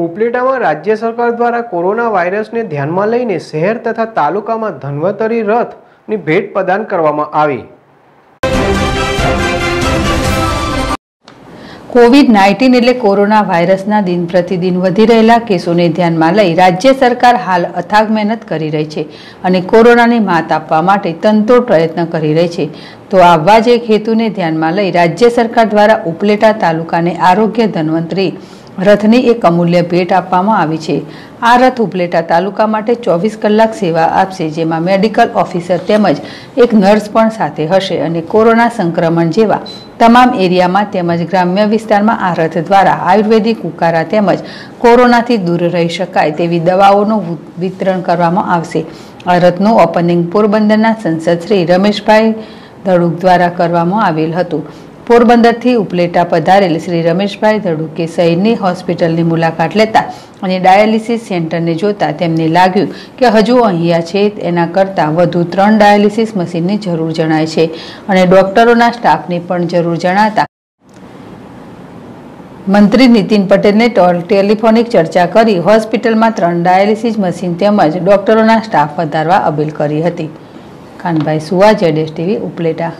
ઉપલેટામાં રાજ્ય સરકાર દ્વારા કોરોના વાયરસને ધ્યાનમાં લઈને શહેર તથા તાલુકામાં ધન્વંતરી રથની ભેટ પ્રદાન કરવામાં આવી. કોવિડ નાઇન્ટીન એટલે કોરોના વાયરસના દિન પ્રતિદિન વધી રહેલા કેસોને ધ્યાનમાં લઈ રાજ્ય સરકાર હાલ અથાગ મહેનત કરી રહી છે અને કોરોનાને માત આપવા માટે તંતો પ્રયત્ન કરી રહી છે. તો આવા જ એક હેતુને ધ્યાનમાં લઈ રાજ્ય સરકાર દ્વારા ઉપલેટા તાલુકાને આરોગ્ય ધન્વંતરી રથની એક અમૂલ્ય ભેટ આપવામાં આવી છે. આ રથ ઉપલેટા તાલુકા માટે ચોવીસ કલાક સેવા આપશે, જેમાં મેડિકલ ઓફિસર તેમજ એક નર્સ પણ સાથે હશે અને કોરોના સંક્રમણ જેવા તમામ એરિયામાં તેમજ ગ્રામ્ય વિસ્તારમાં આ રથ દ્વારા આયુર્વેદિક ઉકારા તેમજ કોરોનાથી દૂર રહી શકાય તેવી દવાઓનું વિતરણ કરવામાં આવશે. આ રથનું ઓપનિંગ પોરબંદરના સંસદ શ્રી રમેશભાઈ ધડુક દ્વારા કરવામાં આવેલ હતું. પોરબંદરથી ઉપલેટા પધારેલ શ્રી રમેશભાઈ ધડુકે શહેરની હોસ્પિટલની મુલાકાત લેતા અને ડાયાલિસિસ સેન્ટરને જોતા તેમને લાગ્યું કે હજુ અહીંયા છે, એના કરતાં વધુ ત્રણ ડાયાલિસિસ મશીનની જરૂર જણાય છે અને ડોક્ટરોના સ્ટાફની પણ જરૂર જણાતા. મંત્રી નીતિન પટેલને ટેલિફોનિક ચર્ચા કરી હોસ્પિટલમાં ત્રણ ડાયાલિસિસ મશીન તેમજ ડોક્ટરોના સ્ટાફ વધારવા અપીલ કરી હતી. ખાનભાઈ સુવા જેડેશ ટીવી, ઉપલેટા.